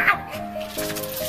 Ow!